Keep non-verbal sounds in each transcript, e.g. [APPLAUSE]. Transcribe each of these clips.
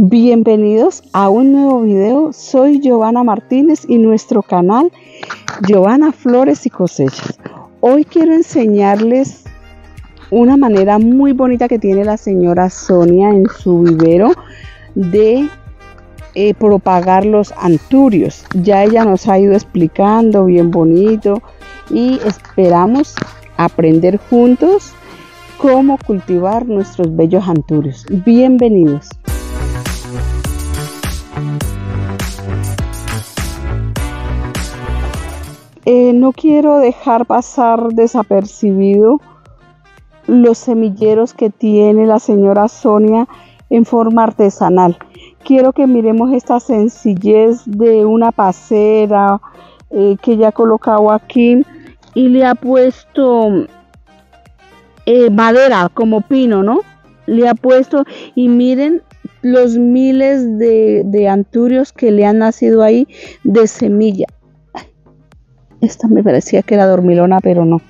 Bienvenidos a un nuevo video. Soy Giovanna Martínez y nuestro canal Giovanna Flores y Cosechas. Hoy quiero enseñarles una manera muy bonita que tiene la señora Sonia en su vivero de eh, propagar los anturios. Ya ella nos ha ido explicando bien bonito y esperamos aprender juntos cómo cultivar nuestros bellos anturios. Bienvenidos. Eh, no quiero dejar pasar desapercibido los semilleros que tiene la señora Sonia en forma artesanal. Quiero que miremos esta sencillez de una pasera eh, que ella ha colocado aquí y le ha puesto eh, madera como pino, ¿no? Le ha puesto y miren los miles de, anturios que le han nacido ahí de semilla. Esta me parecía que era dormilona, pero no.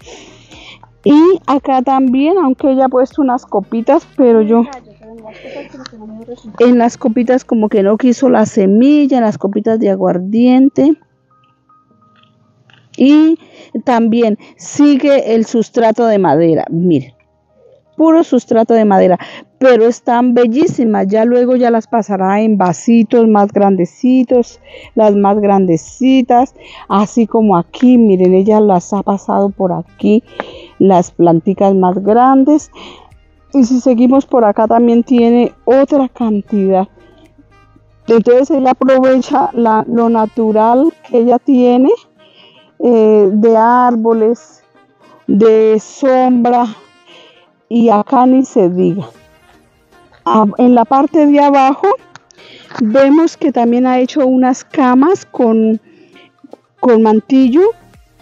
Y acá también, aunque ella ha puesto unas copitas, pero yo en las copitas como que no quiso la semilla, en las copitas de aguardiente. Y también sigue el sustrato de madera. Miren, puro sustrato de madera, pero están bellísimas. Ya luego ya las pasará en vasitos más grandecitos, las más grandecitas, así como aquí, miren, ella las ha pasado por aquí, las planticas más grandes. Y si seguimos por acá también tiene otra cantidad. Entonces él aprovecha lo natural que ella tiene eh, de árboles, de sombra, y acá ni se diga. Ah, en la parte de abajo vemos que también ha hecho unas camas con, con mantillo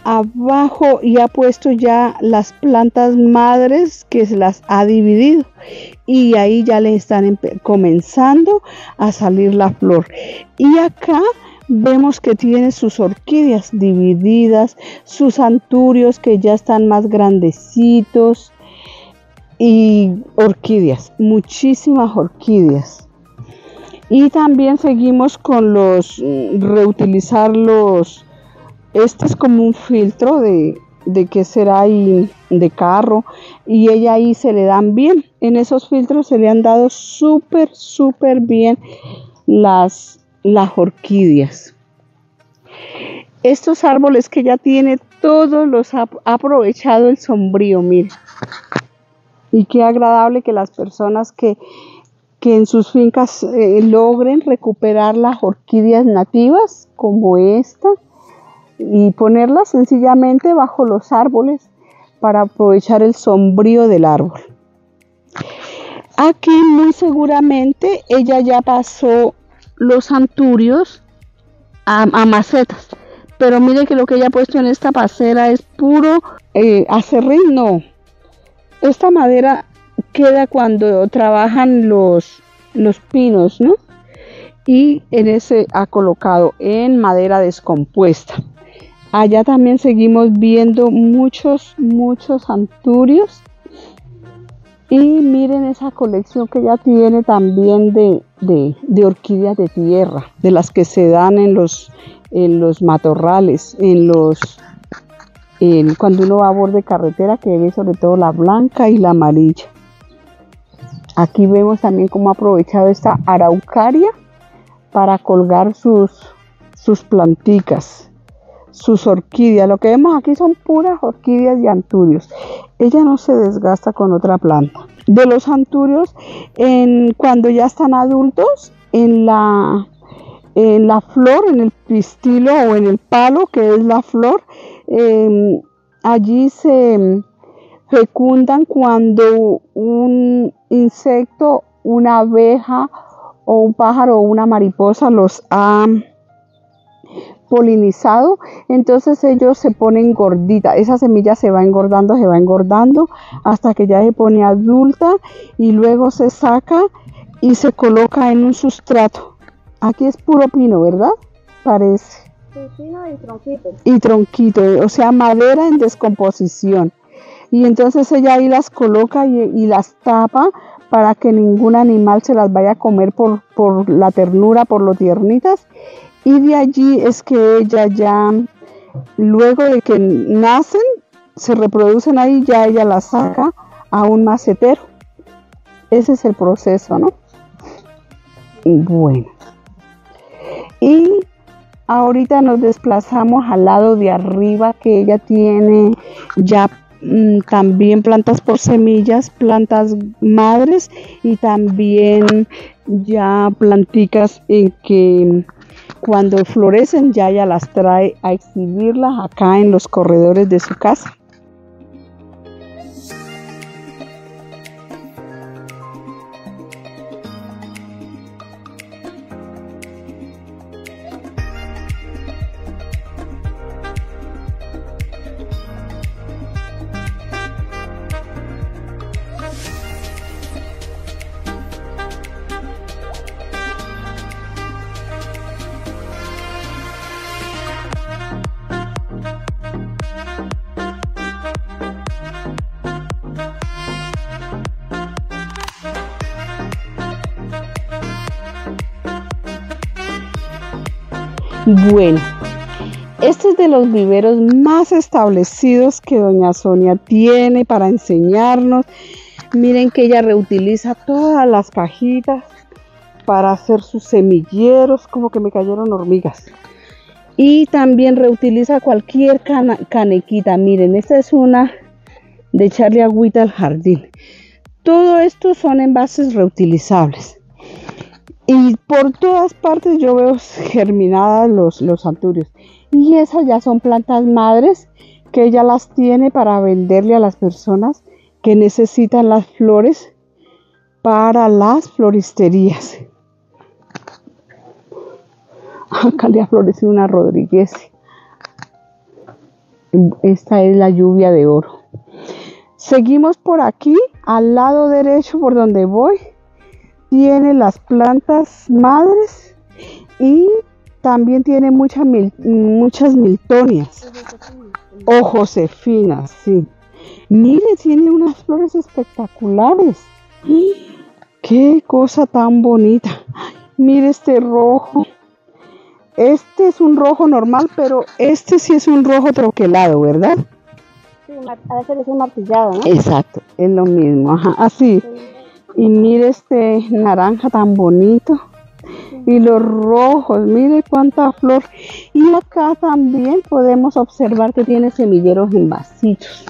abajo y ha puesto ya las plantas madres que se las ha dividido y ahí ya le están comenzando a salir la flor y acá vemos que tiene sus orquídeas divididas sus anturios que ya están más grandecitos y orquídeas, muchísimas orquídeas. Y también seguimos con los, mm, reutilizar los, este es como un filtro de, de que será ahí de carro y ella ahí se le dan bien. En esos filtros se le han dado súper, súper bien las, las orquídeas. Estos árboles que ella tiene, todos los ha, aprovechado el sombrío, miren. Y qué agradable que las personas que, en sus fincas eh, logren recuperar las orquídeas nativas como esta y ponerlas sencillamente bajo los árboles para aprovechar el sombrío del árbol. Aquí muy seguramente ella ya pasó los anturios a, macetas, pero mire que lo que ella ha puesto en esta pasera es puro eh, acerrín, esta madera queda cuando trabajan los, los pinos, ¿no? Y en ese ha colocado en madera descompuesta. Allá también seguimos viendo muchos, muchos anturios. Y miren esa colección que ya tiene también de, de, orquídeas de tierra, de las que se dan en los, en los matorrales, en los cuando uno va a borde carretera que ve sobre todo la blanca y la amarilla. Aquí vemos también cómo ha aprovechado esta araucaria para colgar sus, sus planticas, sus orquídeas. Lo que vemos aquí son puras orquídeas y anturios. Ella no se desgasta con otra planta. De los anturios, en, cuando ya están adultos, en la, en la flor, en el pistilo o en el palo, que es la flor, Em, allí se fecundan cuando un insecto, una abeja o un pájaro o una mariposa los ha polinizado, entonces ellos se ponen gorditas, esa semilla se va engordando, se va engordando hasta que ya se pone adulta y luego se saca y se coloca en un sustrato. Aquí es puro pino, ¿verdad? Parece y tronquito. Y tronquito, o sea, madera en descomposición. Y entonces ella ahí las coloca y, las tapa para que ningún animal se las vaya a comer por, por la ternura, por lo tiernitas. Y de allí es que ella ya, luego de que nacen, se reproducen ahí, ya ella las saca a un macetero. Ese es el proceso, ¿no? Bueno. Ahorita nos desplazamos al lado de arriba que ella tiene ya mm, también plantas por semillas, plantas madres y también ya planticas en que cuando florecen ya ella las trae a exhibirlas acá en los corredores de su casa. Bueno, este es de los viveros más establecidos que doña Sonia tiene para enseñarnos. Miren que ella reutiliza todas las cajitas para hacer sus semilleros, como que me cayeron hormigas. Y también reutiliza cualquier canequita. Miren, esta es una de echarle agüita al jardín. Todo esto son envases reutilizables. Y por todas partes yo veo germinadas los, los anturios. Y esas ya son plantas madres que ella las tiene para venderle a las personas que necesitan las flores para las floristerías. [LAUGHS] Acá le ha florecido una Rodríguez. Esta es la lluvia de oro. Seguimos por aquí, al lado derecho por donde voy tiene las plantas madres y también tiene muchas muchas miltonias o josefinas, sí. Mire, tiene unas flores espectaculares. ¡Qué cosa tan bonita! Mire este rojo. Este es un rojo normal, pero este sí es un rojo troquelado, ¿verdad? Sí, a veces es un martillado, ¿no? Exacto, es lo mismo, ajá, así. Y mire este naranja tan bonito. Y los rojos, mire cuánta flor. Y acá también podemos observar que tiene semilleros en vasitos.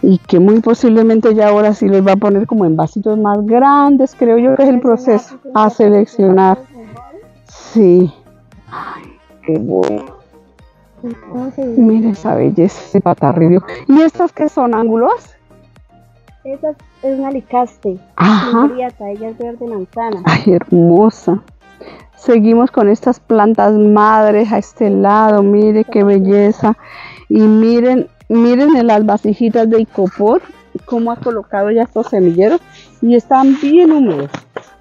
Y que muy posiblemente ya ahora sí los va a poner como en vasitos más grandes. Creo yo que es el proceso a seleccionar. Sí. Ay, qué bueno. Mire esa belleza, ese patarrillo. ¿Y estas que son ángulos? Esa es una licaste. Ajá. ella es verde manzana. Ay, hermosa. Seguimos con estas plantas madres a este lado. Mire qué belleza. Y miren, miren en las vasijitas de icopor cómo ha colocado ya estos semilleros. Y están bien húmedos.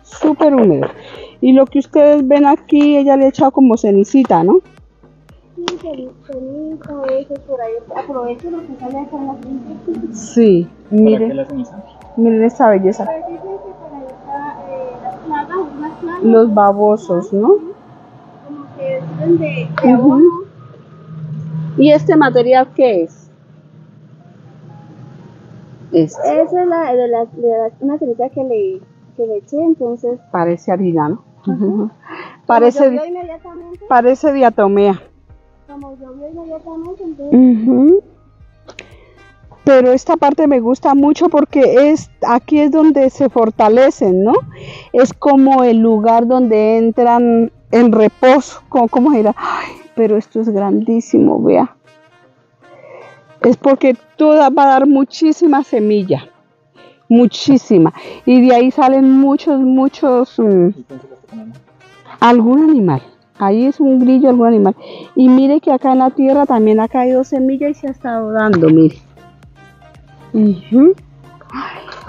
Súper húmedos. Y lo que ustedes ven aquí, ella le ha echado como cenicita, ¿no? Sí, mire, miren esta belleza. Los babosos, ¿no? ¿Y este material qué es? Este. Esa es la, de, la, de una ceniza que le, que le eché, entonces. Parece harina, ¿no? Parece, parece diatomea. Pero esta parte me gusta mucho porque es aquí es donde se fortalecen, ¿no? Es como el lugar donde entran en reposo, como, como dirá, ay, pero esto es grandísimo, vea. Es porque toda va a dar muchísima semilla, muchísima. Y de ahí salen muchos, muchos, mm, algún animal. Ahí es un grillo, algún animal. Y mire que acá en la tierra también ha caído semilla y se ha estado dando, mire.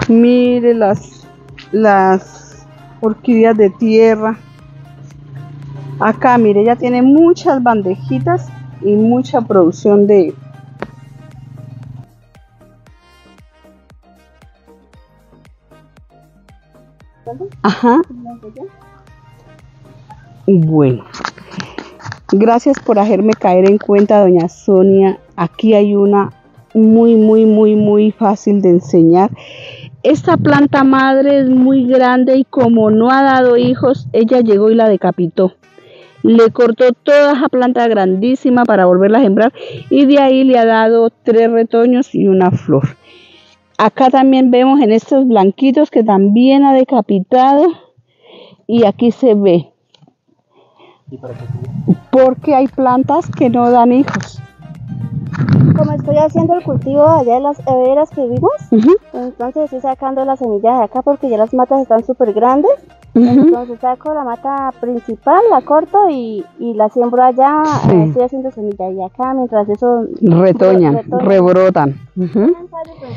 Mire las, las orquídeas de tierra. Acá, mire, ya tiene muchas bandejitas y mucha producción de? Ajá. Bueno, gracias por hacerme caer en cuenta, doña Sonia. Aquí hay una muy, muy, muy, muy fácil de enseñar. Esta planta madre es muy grande y como no ha dado hijos, ella llegó y la decapitó. Le cortó toda esa planta grandísima para volverla a sembrar y de ahí le ha dado tres retoños y una flor. Acá también vemos en estos blanquitos que también ha decapitado y aquí se ve porque hay plantas que no dan hijos. Como estoy haciendo el cultivo allá de las veras que vimos, entonces estoy sacando las semillas de acá porque ya las matas están súper grandes. Entonces saco la mata principal, la corto y, y la siembro allá. Sí. eh, estoy haciendo semilla y acá mientras eso Retoñan, rebrotan. Pero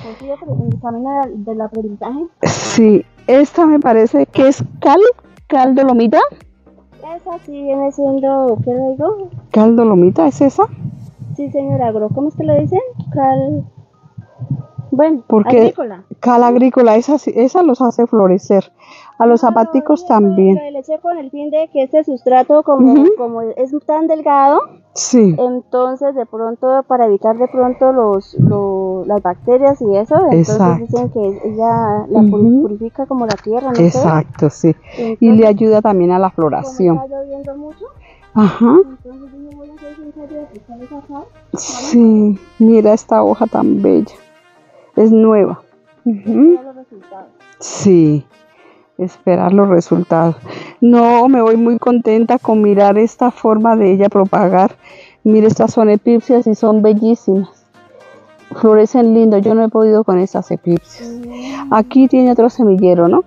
sencillo, pero en el camino del, aprendizaje. Sí, esta me parece que es cal, caldo lomita. Esa sí viene siendo, ¿qué le digo? Caldo lomita, ¿es esa? Sí, señora Agro, ¿cómo es que le dicen? Cal... Bueno, Porque- agrícola. Cal agrícola, esa, esa los hace florecer. A los No, zapaticos yo también. Le eché con el fin de que este sustrato, como, como es tan delgado, Sí, entonces de pronto, para evitar de pronto los, lo- las bacterias y eso, entonces dicen que ella la purifica como la tierra, no sé. exacto, sí. Y le ayuda también a la floración. está lloviendo mucho, Ajá, entonces dije, voy a hacer un ensayo de echarles acá. sí. Mira esta hoja tan bella. Es nueva. Los resultados. Sí, esperar los resultados. No, me voy muy contenta con mirar esta forma de ella propagar. Mire, estas son epipsias y son bellísimas. Florecen lindo. Yo no he podido con estas epipsias. Aquí tiene otro semillero, ¿no?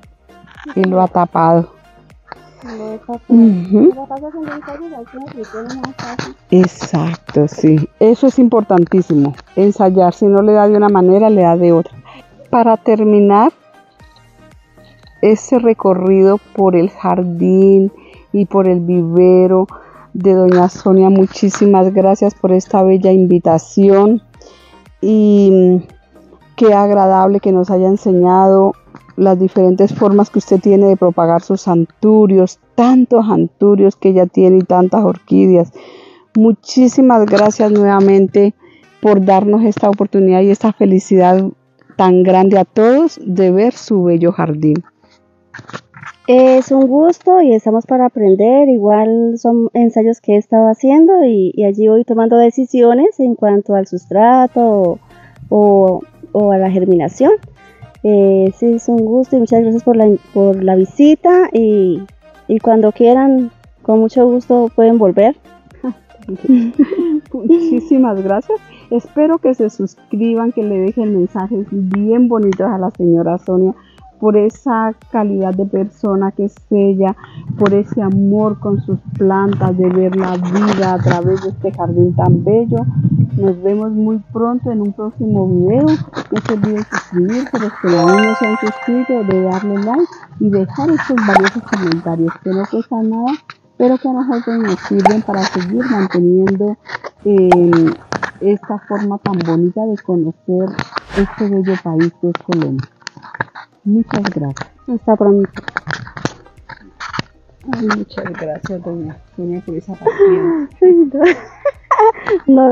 Y lo ha tapado. Exacto, sí. Eso es importantísimo. Ensayar. Si no le da de una manera, le da de otra. Para terminar ese recorrido por el jardín y por el vivero de Doña Sonia, muchísimas gracias por esta bella invitación y qué agradable que nos haya enseñado las diferentes formas que usted tiene de propagar sus anturios, tantos anturios que ella tiene y tantas orquídeas. Muchísimas gracias nuevamente por darnos esta oportunidad y esta felicidad tan grande a todos de ver su bello jardín. Es un gusto y estamos para aprender. Igual son ensayos que he estado haciendo y, y allí voy tomando decisiones en cuanto al sustrato o, o- o a la germinación. Eh, sí, es un gusto y muchas gracias por la, por la visita y, y cuando quieran, con mucho gusto pueden volver. [LAUGHS] Muchísimas gracias. Espero que se suscriban, que le dejen mensajes bien bonitos a la señora Sonia por esa calidad de persona que es ella, por ese amor con sus plantas, de ver la vida a través de este jardín tan bello. Nos vemos muy pronto en un próximo video. No se olviden suscribirse, los que aún no se han suscrito, de darle like y dejar estos valiosos comentarios que no cuesta nada, pero que a nosotros nos sirven para seguir manteniendo eh, esta forma tan bonita de conocer este bello país que es Colombia. Muchas gracias. Hasta pronto. Ay, muchas gracias, doña esa [LAUGHS] paciencia. No. [LAUGHS]